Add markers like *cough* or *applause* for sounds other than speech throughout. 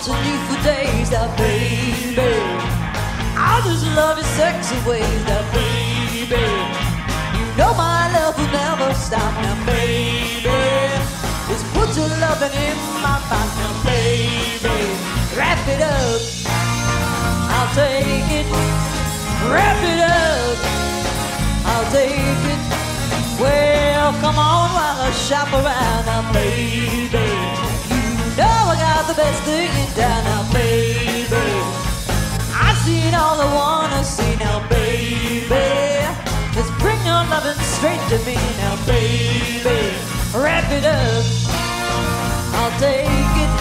Wanting you for days now, baby. I just love your sexy ways now, baby. You know my love will never stop now, baby. Just put your loving in my mouth now, baby. Wrap it up, I'll take it. Wrap it up, I'll take it. Well, come on while I shop around now, baby. Got the best thing in town now, baby. I've seen all I wanna see now, baby. Just bring your loving straight to me now, baby. Wrap it up, I'll take it.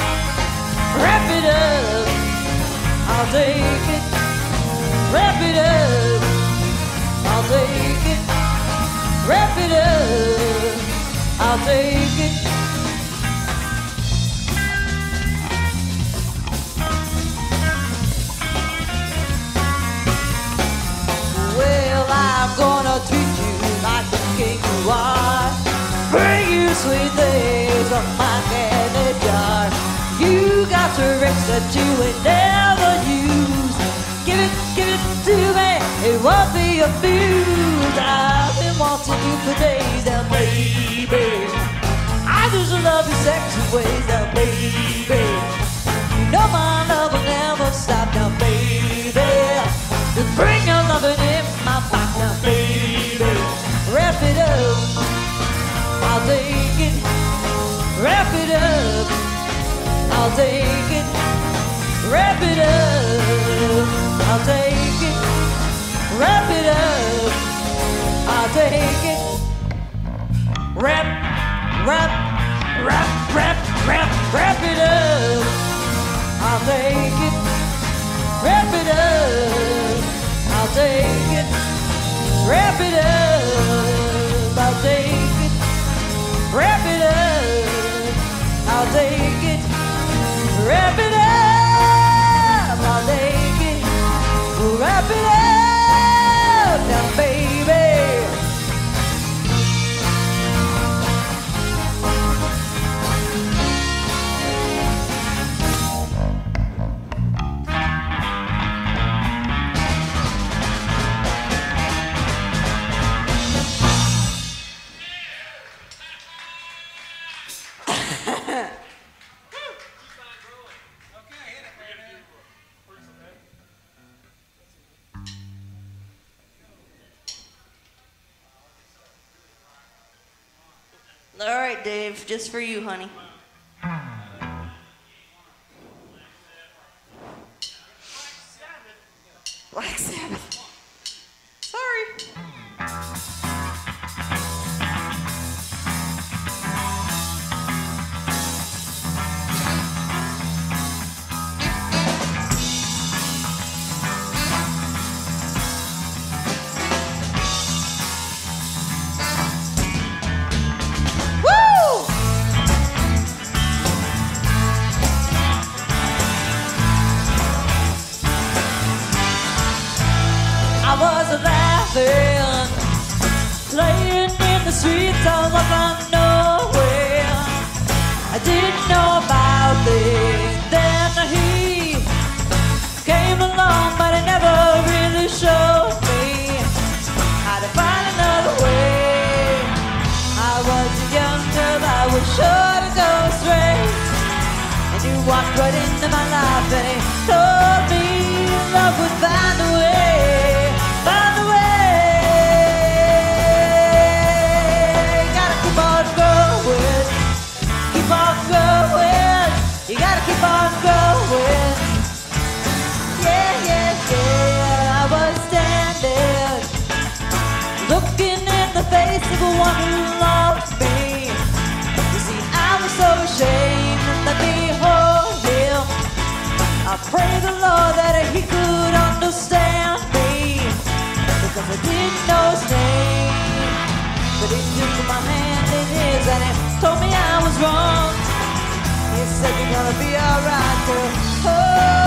Wrap it up, I'll take it. Wrap it up, I'll take it. Wrap it up, I'll take it. Gonna treat you like the king you are. Bring you sweet things from my candy jar. You got tricks that you ain't never used. Give it, give it to me. It won't be abused. I've been wanting you for days now, baby. I just love your sexy ways now, baby. You know my love will never stop now, baby. Bring your loving take it. Wrap it up, I'll take it. Wrap it up, I'll take it. Wrap it up, I'll take it. Wrap, wrap, wrap, wrap, wrap, wrap it up. I'll take it. Wrap it up. I'll take it. Wrap it up. I'll take. Wrap it up. just for you, honey. pray the Lord that he could understand me because I didn't know his name. But he took my hand in his and he told me I was wrong. He said you're gonna be alright, girl. Oh.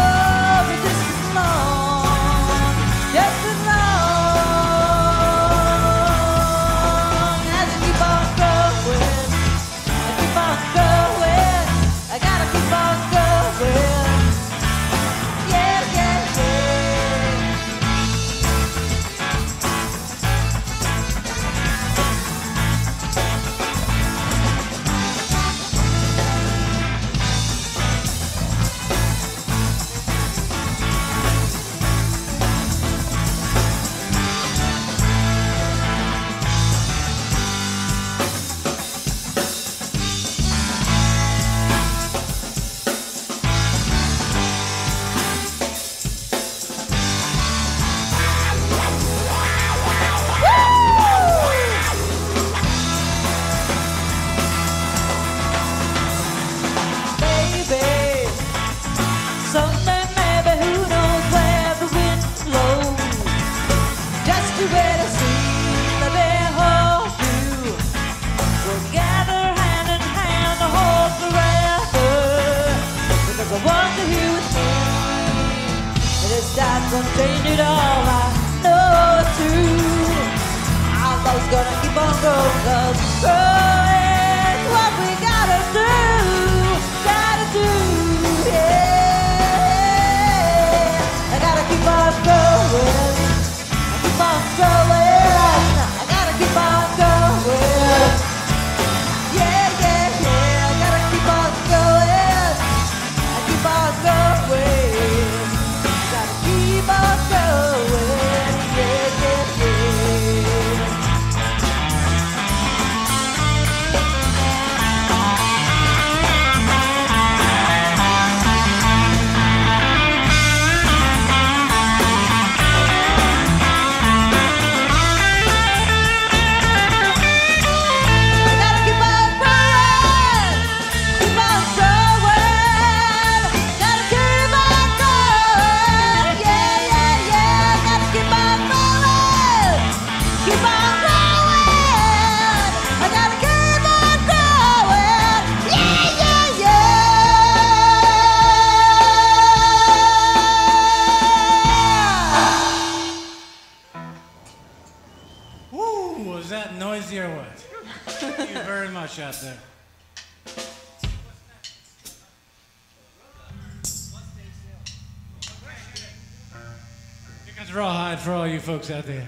sea,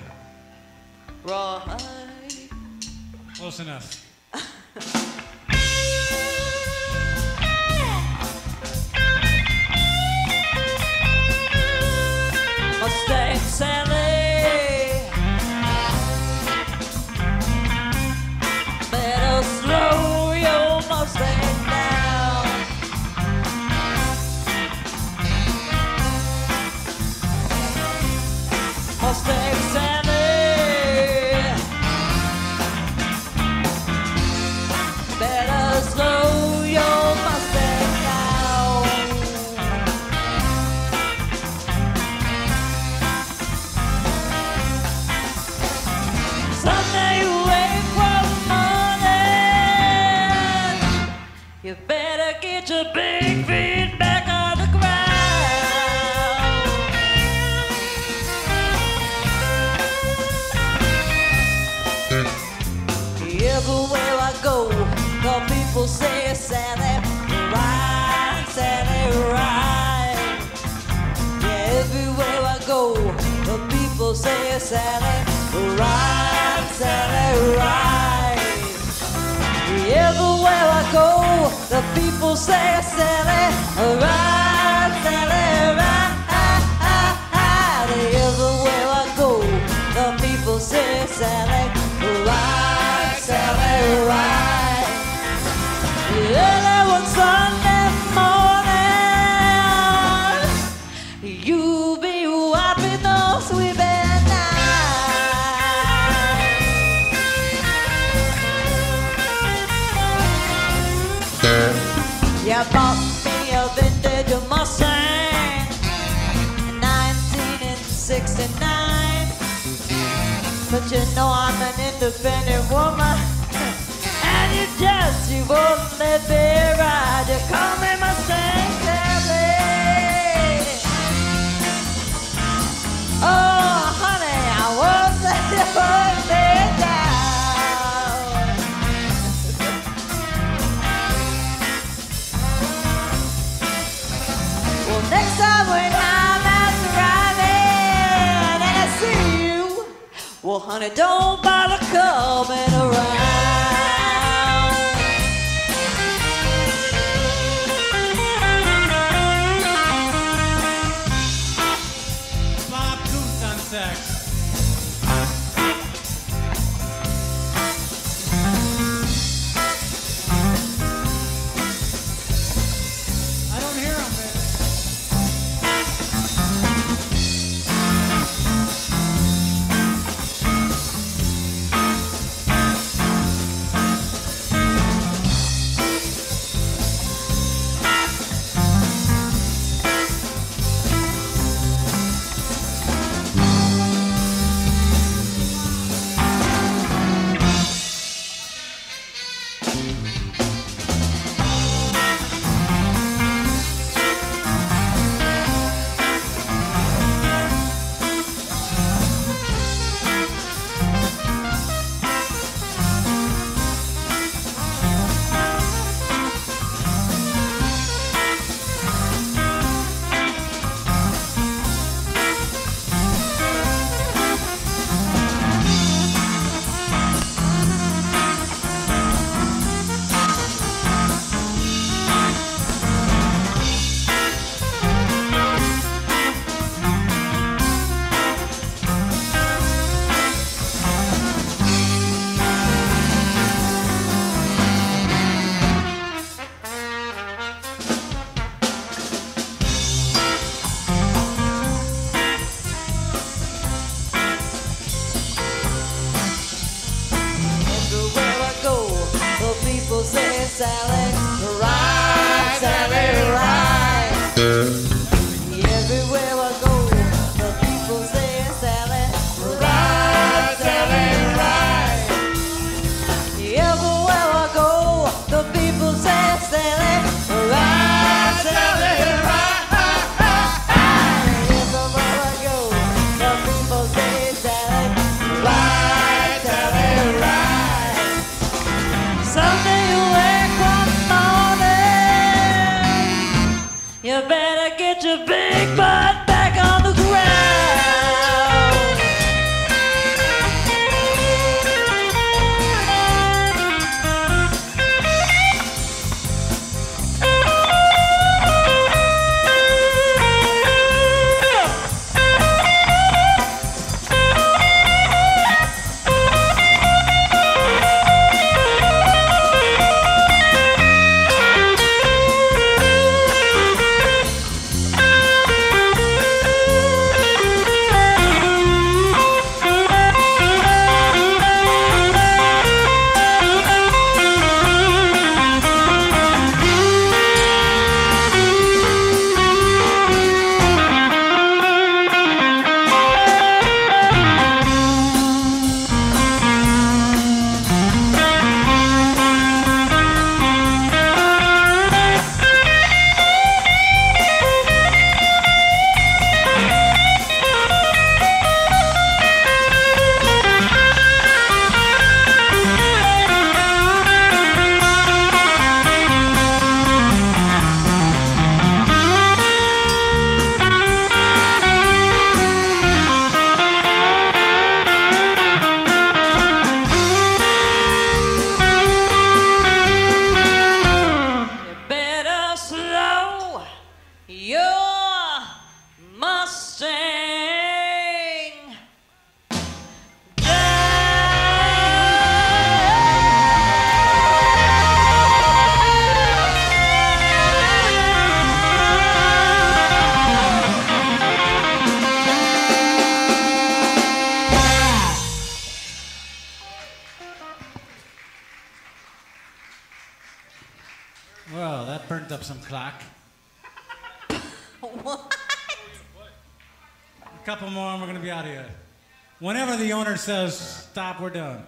independent woman, and you just you won't let me ride. You call me. honey, don't bother coming around. you better get your bed. Says stop, we're done.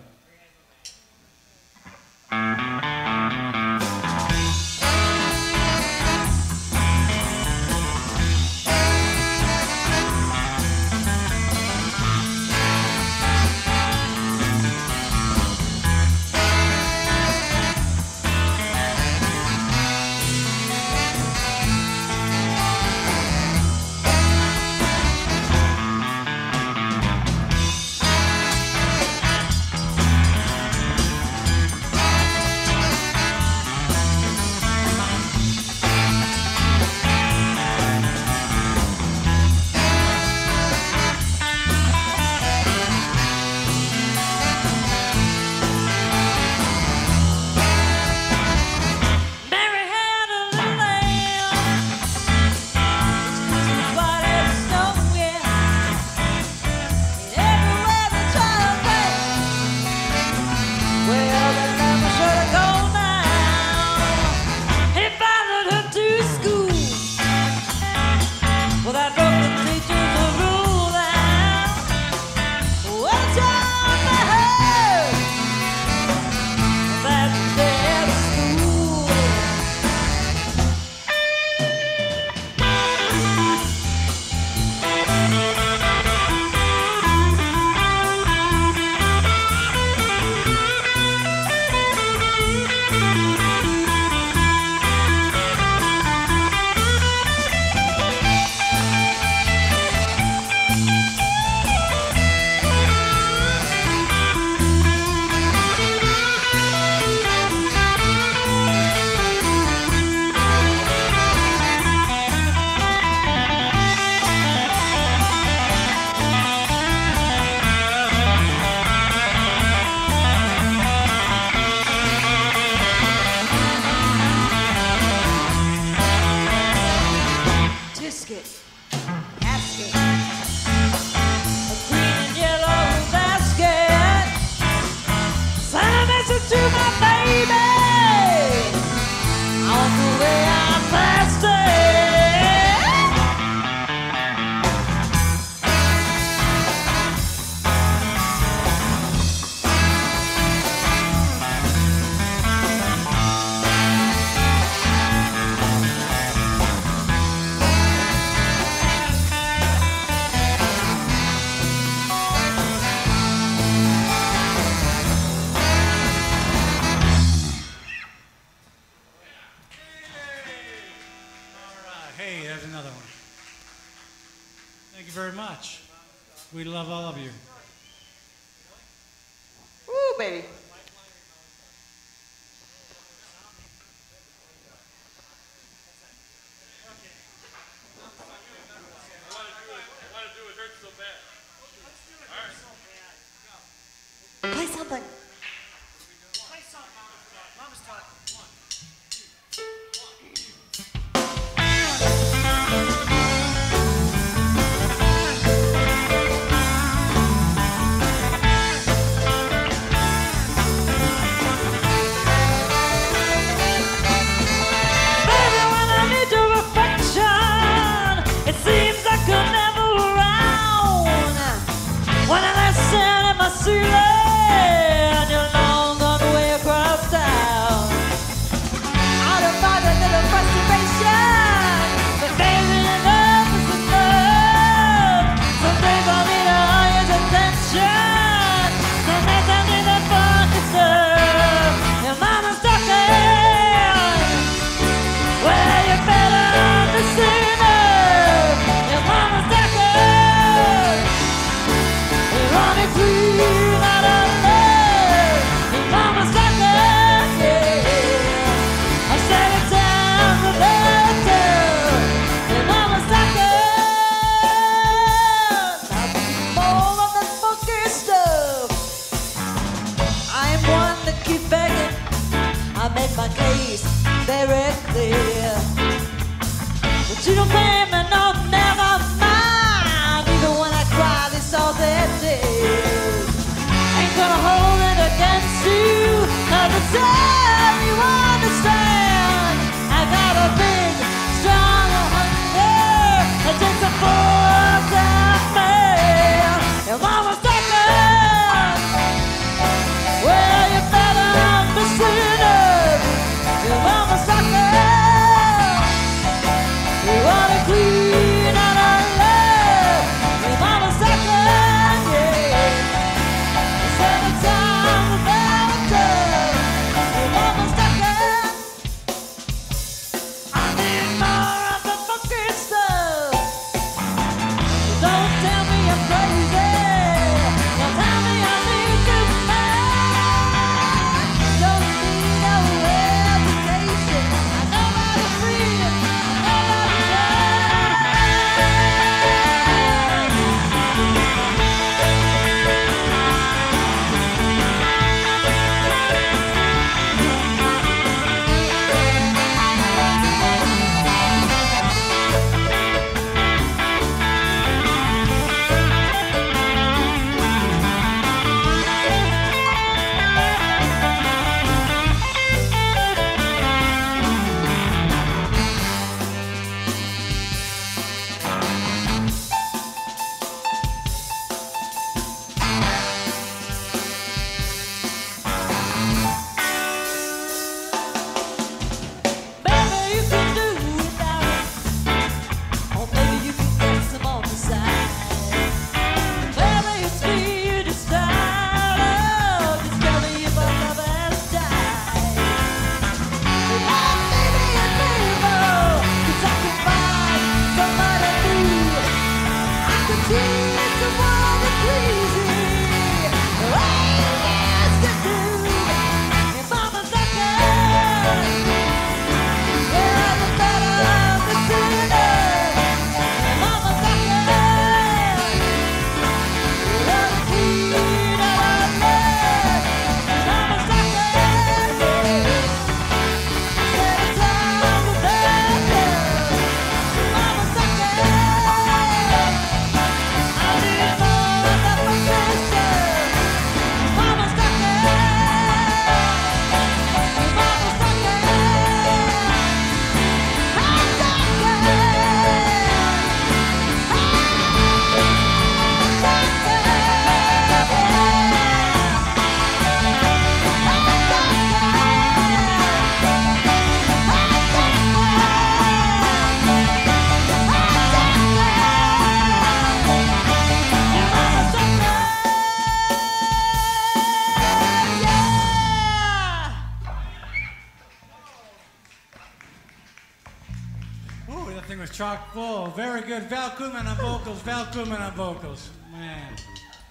man.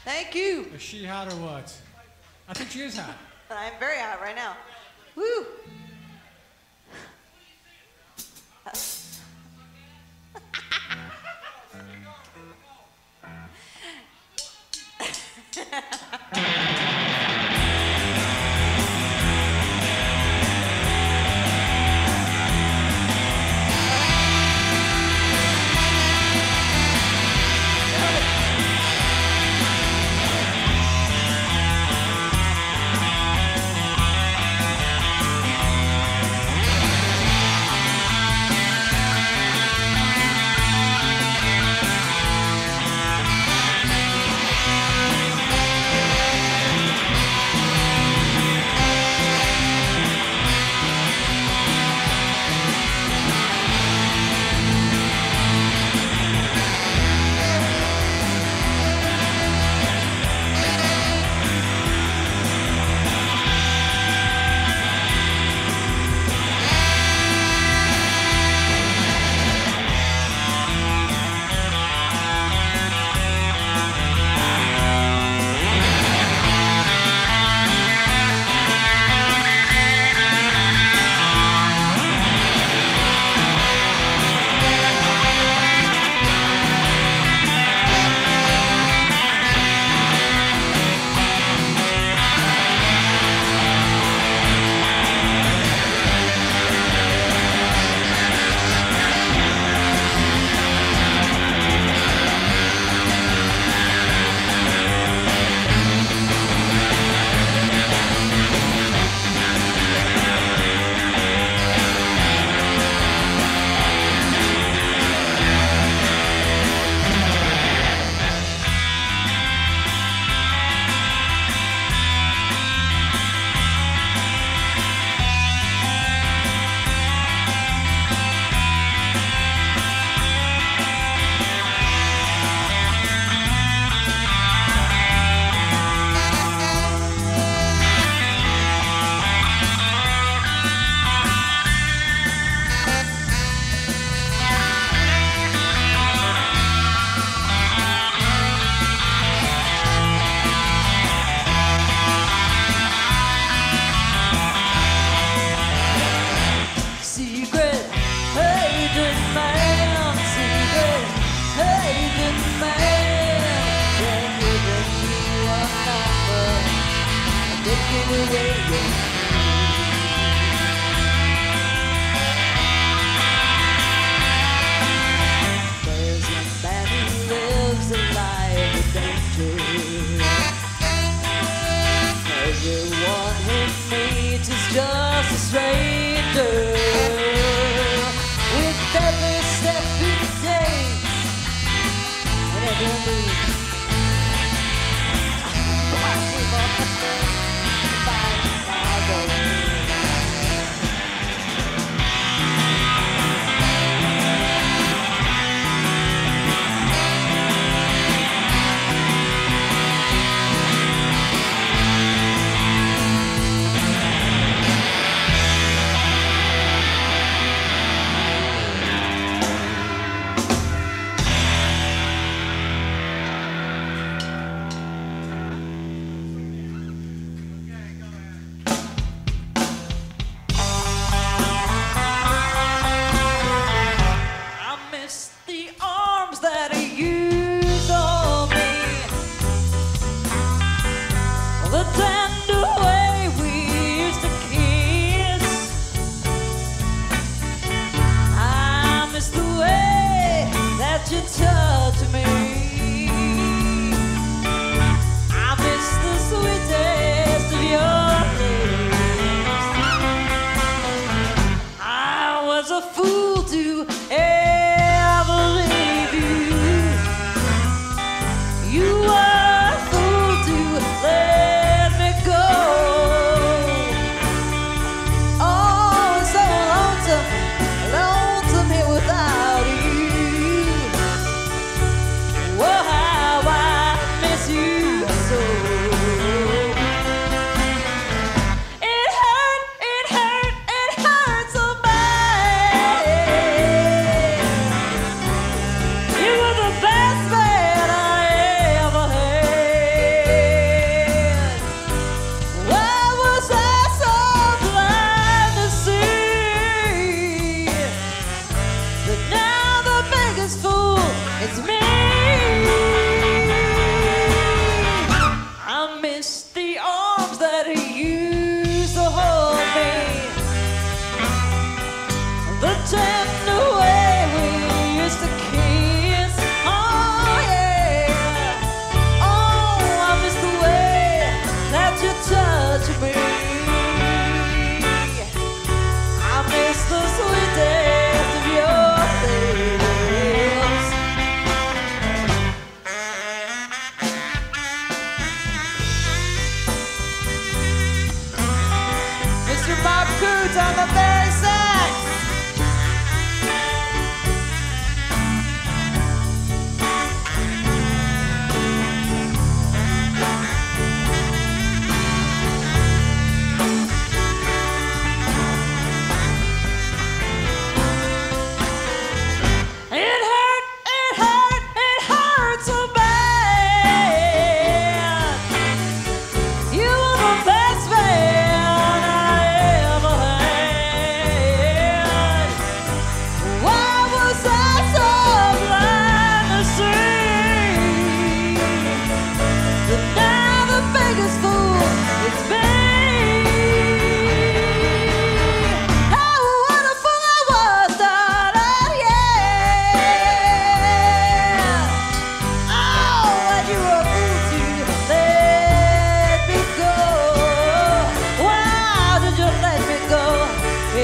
Thank you. Is she hot or what? I think she is hot. *laughs* I'm very hot right now. Woo! *laughs*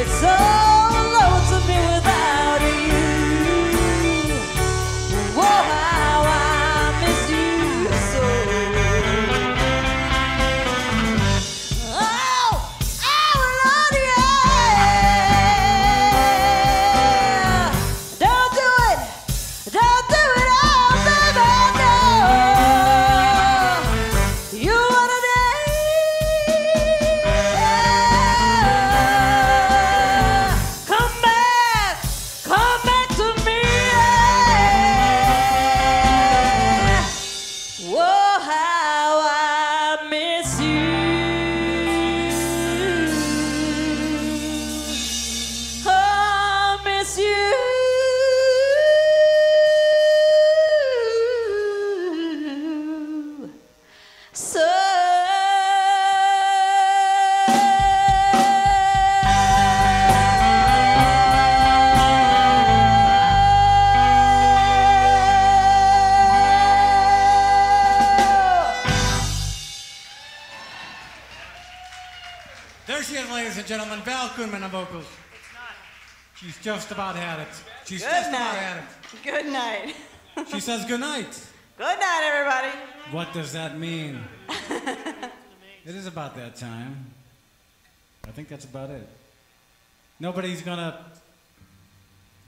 It's so and gentlemen. Val Kunman on vocals. She's just about had it. She's Good just about night. had Good night. it. She says good night. Good night, everybody. What does that mean? *laughs* it is about that time. I think that's about it. Nobody's gonna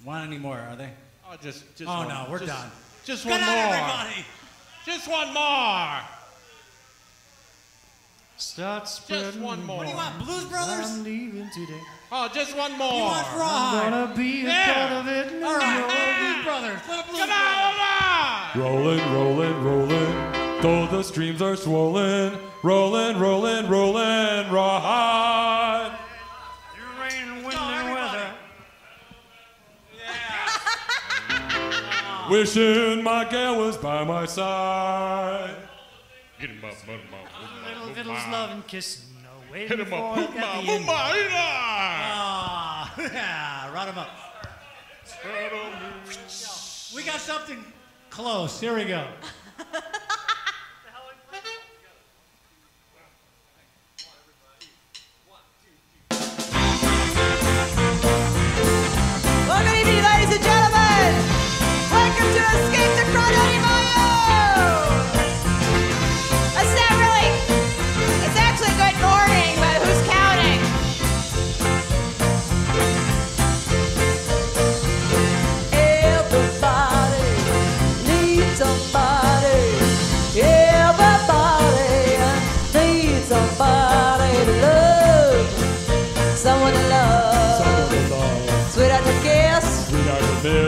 want any more, are they? Oh, just, just Oh one, no, we're just, done. Just Good one night, more. everybody. Just one more. Start Just one more. What do you want, Blues Brothers? I'm leaving today. Oh, just one more. You want Rawhide? Gonna be a Yeah. part of it now. All right, Blues Brothers. Little Blues Come on, come. Rolling, rolling, rolling, though the streams are swollen. Rolling, rolling, rolling, rawhide. Rain, wind, Go, and everybody. weather. *laughs* Wishing my gal was by my side. Fiddles loving, kissing, no waiting Hit him for up, it boom, at the boom, end. Ah, *laughs* yeah, run 'em up. We got something close. Here we go.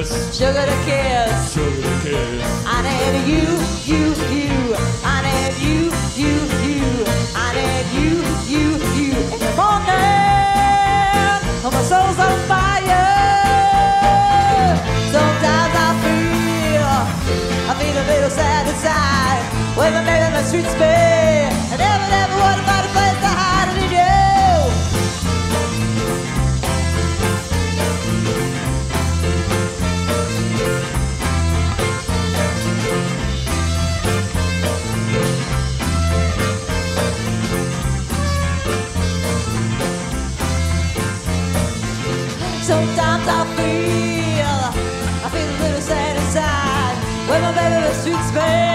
To miss, Sugar to kiss. sugar to kiss. I need you, you, you. I need you, you, you. I need you, you, you. In the morning, when my soul's on fire. Sometimes I feel, I feel a little sad inside. When the name of my streets bare. I never, never want I feel, I feel a little sad inside when my baby streets bare.